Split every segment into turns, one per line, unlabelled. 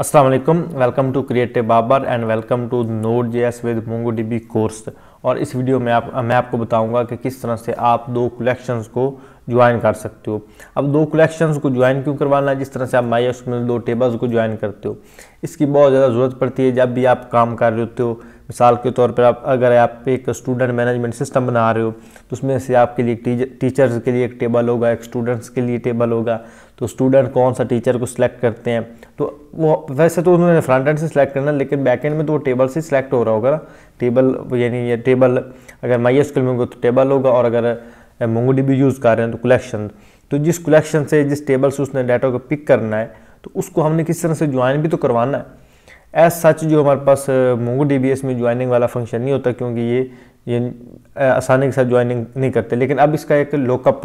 वालेकुम welcome to creative Babar and welcome to node J S with Mongo D course और इस video में आप, मैं आपको बताऊँगा कि किस तरह से आप दो कलेक्शंस को ज्वाइन कर सकते हो। अब दो कलेक्शंस को ज्वाइन क्यों करवाना है? जिस तरह से आप माई में दो टेबल्स को ज्वाइन करते हो। इसकी बहुत ज़्यादा ज़रूरत पड़ती है जब भी आप काम कर रहे होते हो। मिसाल के तौर पर आप, अगर आप एक स्टूडेंट मैनेजमेंट सिस्टम बना रहे हो तो उसमें से आपके लिए टीचर्स के लिए एक टेबल होगा, एक स्टूडेंट्स के लिए टेबल होगा। तो स्टूडेंट कौन सा टीचर को सिलेक्ट करते हैं? तो वो, वैसे तो उन्होंने फ्रंट एंड से सिलेक्ट करना, लेकिन बैक एंड में तो वो टेबल से सिलेक्ट हो रहा होगा ना। टेबल यानी ये टेबल अगर माई स्कूल में होगा तो टेबल होगा, और अगर मोंगो भी यूज़ कर रहे हैं तो कलेक्शन तो जिस कलेक्शन से, जिस टेबल से उसने डाटा को पिक करना है तो उसको हमने किस तरह से ज्वाइन भी तो करवाना है। एज सच जो हमारे पास मोंगो डी में ज्वाइनिंग वाला फ़ंक्शन नहीं होता, क्योंकि ये ये आसानी के साथ ज्वाइनिंग नहीं करते। लेकिन अब इसका एक लोकअप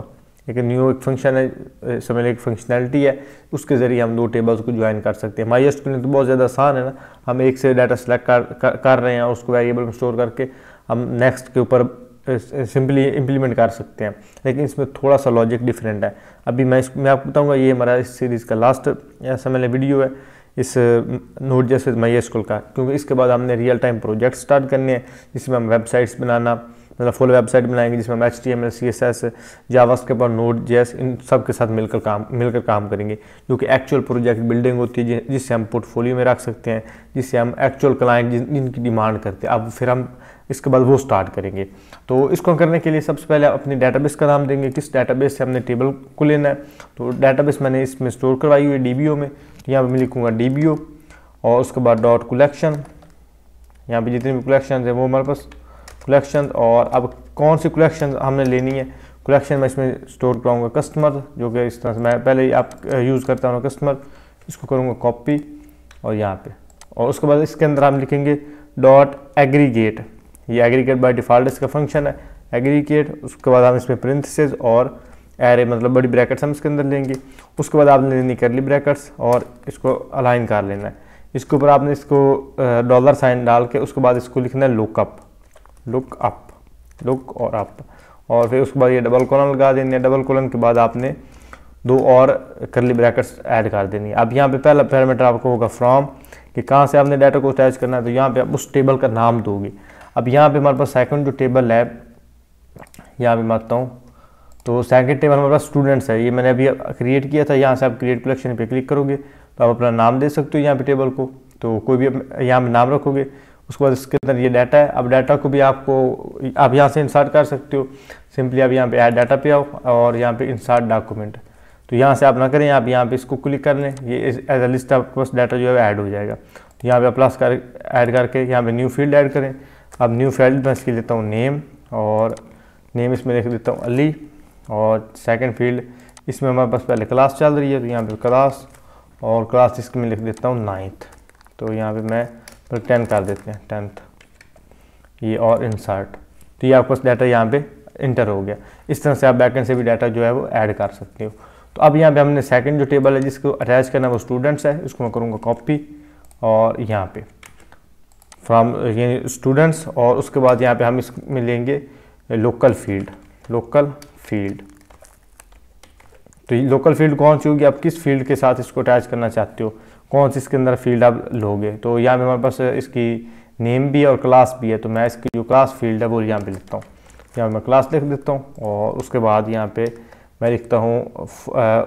एक न्यू एक फ़ंक्शन है समझ लें एक फंक्शनैलिटी है उसके ज़रिए हम दो टेबल्स को ज्वाइन कर सकते हैं। माई एस तो बहुत ज़्यादा आसान है ना। हम एक से डाटा सेलेक्ट कर, कर, कर रहे हैं और उसको वेरिएबल में स्टोर करके हम नेक्स्ट के ऊपर सिंपली इम्प्लीमेंट कर सकते हैं। लेकिन इसमें थोड़ा सा लॉजिक डिफरेंट है। अभी मैं इस मैं आपको बताऊँगा ये हमारा इस सीरीज़ का लास्ट ऐसा मैंने वीडियो है। इस नोट जैसे मई स्कूल का क्योंकि इसके बाद हमने रियल टाइम प्रोजेक्ट स्टार्ट करने हैं जिसमें हम वेबसाइट्स बनाना मतलब फुल वेबसाइट बनाएँगे जिसमें हम H T M L C S S जावास के बाद नोट जेस इन सब के साथ मिलकर काम मिलकर काम करेंगे। जो कि एक्चुअल प्रोजेक्ट बिल्डिंग होती है जिससे हम पोर्टफोलियो में रख सकते हैं, जिससे हम एक्चुअल क्लाइंट जिन, जिनकी डिमांड करते हैं। अब फिर हम इसके बाद वो स्टार्ट करेंगे। तो इसको करने के लिए सबसे पहले अपनी डाटाबेस का नाम देंगे। किस डाटाबेस से हमने टेबल को लेना है? तो डाटाबेस मैंने इसमें स्टोर करवाई हुई है डी में। यहाँ पर मैं लिखूँगा डी और उसके बाद डॉट कलेक्शन यहाँ पे जितने भी कलेक्शन हैं वो हमारे पास कलेक्शन और अब कौन सी कलेक्शन हमने लेनी है? कलेक्शन मैं इसमें स्टोर कराऊँगा कस्टमर जो कि इस तरह से मैं पहले ही आप यूज़ करता हूँ कस्टमर इसको करूँगा कॉपी और यहाँ पे। और उसके बाद इसके अंदर हम लिखेंगे डॉट एग्रीगेट ये एग्रीगेट बाय डिफ़ॉल्ट इसका फ़ंक्शन है। एग्रीगेट उसके बाद हम इसमें प्रिंथसेज और एरे मतलब बड़ी ब्रैकेट्स हम इसके अंदर लेंगे। उसके बाद आपने लेनी करली ब्रैकेट्स और इसको अलाइन कर लेना है। इसके ऊपर आपने इसको डॉलर साइन डाल के उसके बाद इसको लिखना है लुकअप लुक अप, लुक और अप। और फिर उसके बाद ये डबल कॉलन लगा देनी है। डबल कॉलन के बाद आपने दो और करली ब्रैकेट्स ऐड कर देनी है। अब यहाँ पे पहला पैरामीटर आपको होगा फ्रॉम कि कहाँ से आपने डाटा को अटैच करना है तो यहाँ पे आप उस टेबल का नाम दोगे। अब यहाँ पे हमारे पास सेकंड जो टेबल है, यहाँ पे मानता हूँ तो सेकंड टेबल हमारे पास स्टूडेंट्स है। ये मैंने अभी क्रिएट किया था, यहाँ से आप क्रिएट कलेक्शन पे क्लिक करोगे तो आप अपना नाम दे सकते हो यहाँ पे टेबल को। तो कोई भी यहाँ पे नाम रखोगे उसके बाद इसके अंदर ये डाटा है। अब डाटा को भी आपको, आप यहाँ से इंसर्ट कर सकते हो। सिंपली आप यहाँ पे ऐड डाटा पे आओ और यहाँ पे इंसर्ट डॉक्यूमेंट तो यहाँ से आप ना करें, आप यहाँ पे इसको क्लिक कर लें। ये एज अ लिस्ट आपके पास डाटा जो है ऐड हो जाएगा। तो यहाँ पे प्लस कर ऐड करके यहाँ पे न्यू फ़ील्ड ऐड करें। अब न्यू फ़ील्ड मैं इसकी लेता हूँ नेम और नेम इसमें लिख देता हूँ अली और सेकेंड फ़ील्ड इसमें हमारे पास पहले क्लास चल रही है तो यहाँ पर क्लास और क्लास इसमें लिख देता हूँ नाइन्थ तो यहाँ पर मैं तो टेन कर देते हैं टेंथ ये और इंसर्ट तो ये आपको डाटा यहाँ पे इंटर हो गया। इस तरह से आप बैकेंड से भी डाटा जो है वो ऐड कर सकते हो। तो अब यहाँ पे हमने सेकंड जो टेबल है, जिसको अटैच करना वो स्टूडेंट्स है। इसको मैं करूँगा कॉपी और यहाँ पे। फ्रॉम ये स्टूडेंट्स और उसके बाद यहाँ पे हम इसमें लेंगे लोकल फ़ील्ड लोकल फ़ील्ड तो ये लोकल फ़ील्ड कौन सी होगी? आप किस फ़ील्ड के साथ इसको अटैच करना चाहते हो? कौन सी इसके अंदर फ़ील्ड आप लोगे? तो यहाँ पे हमारे पास इसकी नेम भी है और क्लास भी है तो मैं इसकी जो क्लास फ़ील्ड है वो यहाँ पे लिखता हूँ। यहाँ पर मैं क्लास लिख देता हूँ और उसके बाद यहाँ पे मैं लिखता हूँ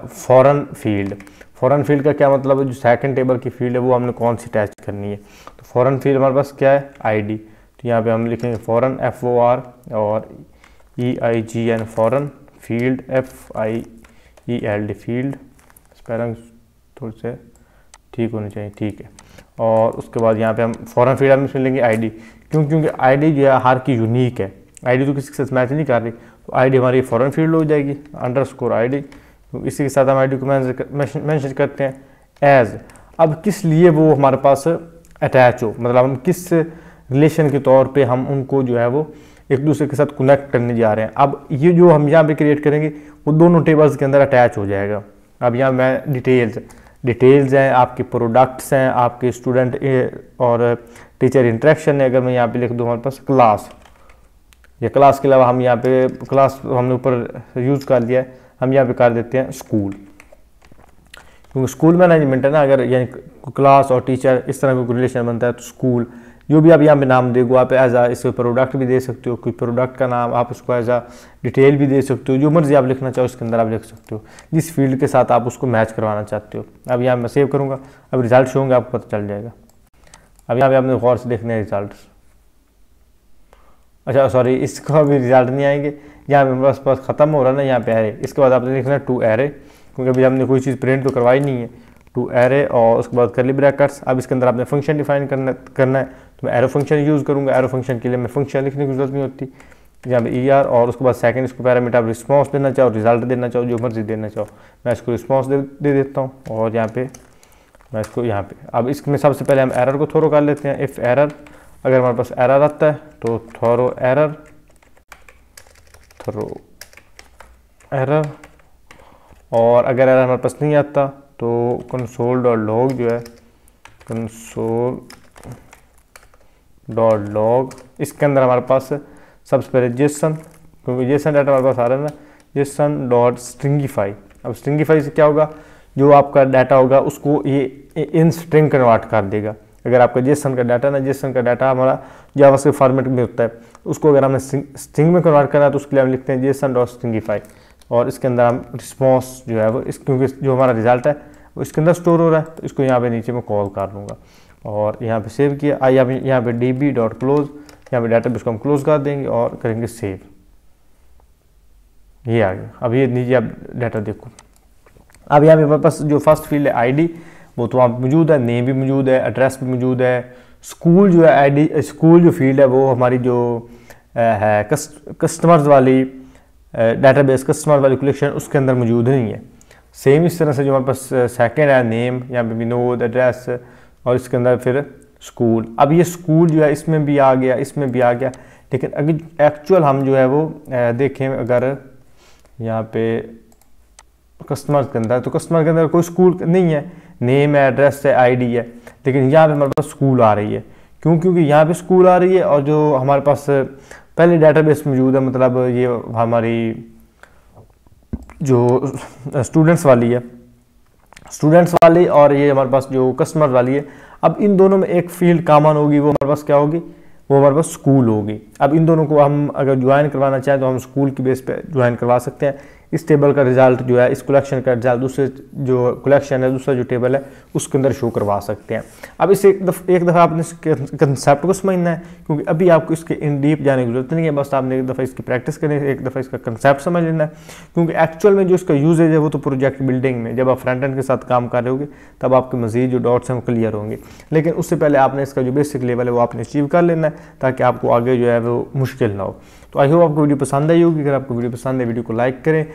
फॉरन फ़ील्ड फॉरन फ़ील्ड का क्या मतलब है? जो सेकंड टेबल की फ़ील्ड है वो हमने कौन सी अटैच करनी है? तो फॉरन फ़ील्ड हमारे पास क्या है? आईडी तो यहाँ पे हम लिखेंगे फॉरन एफ़ ओ आर और E I G N foreign field F I E L D field spelling थोड़े से ठीक होनी चाहिए, ठीक है। और उसके बाद यहाँ पे हम फॉरन फ़ील्ड में लेंगे आईडी क्यों? क्योंकि आईडी जो है, हर की यूनिक है। आईडी तो किसी के साथ मैच नहीं कर रही तो आईडी हमारी फॉरन फ़ील्ड हो जाएगी अंडर स्कोर आई तो इसी के साथ हम आईडी को मैंशन करते हैं एज अब किस लिए वो हमारे पास अटैच हो? मतलब हम किस रिलेशन के तौर पे हम उनको जो है वो एक दूसरे के साथ कनेक्ट करने जा रहे हैं। अब ये जो हम यहाँ पे क्रिएट करेंगे, वो दोनों टेबल्स के अंदर अटैच हो जाएगा। अब यहाँ मैं डिटेल्स डिटेल्स हैं, आपके प्रोडक्ट्स हैं, आपके स्टूडेंट और टीचर इंट्रैक्शन है, अगर मैं यहाँ पे लिख दूँ हमारे पास क्लास या क्लास के अलावा हम यहाँ पे क्लास हमने ऊपर यूज़ कर लिया है, हम यहाँ पे कर देते हैं स्कूल क्योंकि स्कूल मैनेजमेंट है ना, अगर यानी क्लास और टीचर इस तरह का रिलेशन बनता है तो स्कूल जो भी आप यहाँ पे नाम देखो, आप एज आ इसके प्रोडक्ट भी दे सकते हो, कोई प्रोडक्ट का नाम आप उसको एज आ डिटेल भी दे सकते हो, जो मर्ज़ी आप लिखना चाहो उसके अंदर आप लिख सकते हो। जिस फ़ील्ड के साथ आप उसको मैच करवाना चाहते हो। अब यहाँ मैं सेव करूँगा, अब रिज़ल्ट शो होंगे, आपको पता चल जाएगा। अब यहाँ पे आपने गौर से देखने रिज़ल्ट अच्छा सॉरी इसका भी रिज़ल्ट नहीं आएँगे। यहाँ पे बस बस ख़त्म हो रहा है ना, यहाँ पे एरे इसके बाद आपने लिखना टू एरे क्योंकि अभी हमने कोई चीज़ प्रिंट तो करवाई नहीं है। टू एरे और उसके बाद करली ब्रैकेट्स अब इसके अंदर आपने फ़ंक्शन डिफाइन करना करना है तो मैं एरो फ़ंक्शन यूज़ करूँगा। एरो फ़ंक्शन के लिए मैं फ़ंक्शन लिखने की ज़रूरत नहीं होती। यहाँ पे ई e आर और उसके बाद सेकंड इसको पैरामीटर आप रिस्पॉन्स देना चाहो रिज़ल्ट देना चाहो जो मर्ज़ी देना चाहो मैं इसको रिस्पॉन्स दे, दे देता हूँ। और यहाँ पे मैं इसको यहाँ पे अब इसमें सबसे पहले हम एरर को थोरो कर लेते हैं। इफ़ एरर अगर हमारे पास एरर आता है तो थोरो एरर थ्रो एरर और अगर एरर हमारे पास नहीं आता तो कंसोल डॉट लॉग जो है कंसोल डॉट लॉग इसके अंदर हमारे पास सबसे पहले जेसन क्योंकि जेसन डाटा हमारे पास आ रहा है ना जेसन डॉट स्ट्रिंगीफाई अब स्ट्रिंगीफाई से क्या होगा? जो आपका डाटा होगा, उसको ये इन स्ट्रिंग कन्वर्ट कर देगा। अगर आपका जेसन का डाटा ना जेसन का डाटा हमारा जावा के फॉर्मेट में होता है, उसको अगर हमने स्ट्रिंग में कन्वर्ट करना है तो उसके लिए हम लिखते हैं जेसन डॉट स्ट्रिंगीफाई और इसके अंदर हम रिस्पॉन्स जो है वो इस, क्योंकि जो हमारा रिज़ल्ट है, वो इसके अंदर स्टोर हो रहा है तो इसको यहाँ पे नीचे मैं कॉल कर लूँगा। और यहाँ पे सेव किया। आई यहाँ पे यहाँ पे डी बी डॉट क्लोज यहाँ पे डाटा को हम क्लोज कर देंगे और करेंगे सेव ये आ गया। अब ये नीचे आप डाटा देखो। अब यहाँ पे हमारे पास जो फ़र्स्ट फ़ील्ड है आईडी वो तो वहाँ मौजूद है नेम भी मौजूद है एड्रेस भी मौजूद है स्कूल जो है आईडी स्कूल जो फ़ील्ड है वो हमारी जो है कस्टमर्स वाली डाटाबेस कस्टमर वाली कलेक्शन उसके अंदर मौजूद नहीं है। सेम इस तरह से जो हमारे पास सेकेंड है नेम यहाँ पे विनोद एड्रेस और इसके अंदर फिर स्कूल अब ये स्कूल जो है, इसमें भी आ गया, इसमें भी आ गया। लेकिन अगर एक्चुअल हम जो है वो देखें, अगर यहाँ पे कस्टमर के अंदर तो कस्टमर के अंदर कोई स्कूल नहीं है। नेम है एड्रेस है आईडी है। लेकिन यहाँ पे हमारे पास स्कूल आ रही है। क्यों? क्योंकि यहाँ पे स्कूल आ रही है और जो हमारे पास पहले डेटाबेस मौजूद है मतलब ये हमारी जो स्टूडेंट्स वाली है। स्टूडेंट्स वाली और ये हमारे पास जो कस्टमर वाली है, अब इन दोनों में एक फ़ील्ड कामन होगी, वो हमारे पास क्या होगी? वो हमारे पास स्कूल होगी। अब इन दोनों को हम अगर ज्वाइन करवाना चाहें तो हम स्कूल की बेस पे ज्वाइन करवा सकते हैं। इस टेबल का रिज़ल्ट जो है, इस कलेक्शन का रिज़ल्ट, दूसरे जो कलेक्शन है, दूसरा जो टेबल है, उसके अंदर शो करवा सकते हैं। अब इस एक दफ़ा एक दफ़ा आपने कंसेप्ट को समझना है, क्योंकि अभी आपको इसके इन डीप जाने की ज़रूरत नहीं है, बस आपने एक दफ़ा इसकी प्रैक्टिस करनी है, एक दफ़ा इसका कंसेप्ट समझ लेना है। क्योंकि एक्चुअल में जो इसका यूजेज है, वो तो प्रोजेक्ट बिल्डिंग में, जब आप फ्रंट एंड के साथ काम कर रहे होगे, तब आपके मजीद जो डॉट्स हैं, वो क्लियर होंगे। लेकिन उससे पहले आपने इसका जो बेसिक लेवल है, वो आपने अचीव कर लेना है, ताकि आपको आगे जो है, वो मुश्किल ना हो। तो आई होप आपको वीडियो पसंद आई होगी। अगर आपको वीडियो पसंद है, वीडियो को लाइक करें।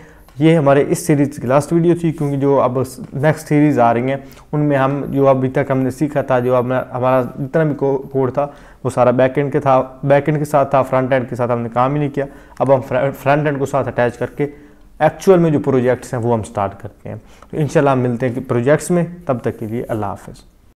ये हमारे इस सीरीज़ की लास्ट वीडियो थी, क्योंकि जो अब नेक्स्ट सीरीज़ आ रही हैं, उनमें हम जो अभी तक हमने सीखा था, जो हमारा जितना भी कोड था, वो सारा बैक एंड के था। बैक एंड के साथ था फ्रंट एंड के साथ हमने काम ही नहीं किया। अब हम फ्रंट एंड को साथ अटैच करके एक्चुअल में जो प्रोजेक्ट्स हैं, वो हम स्टार्ट करते हैं। तो इन मिलते हैं कि प्रोजेक्ट्स में, तब तक के लिए अल्लाह हाफ़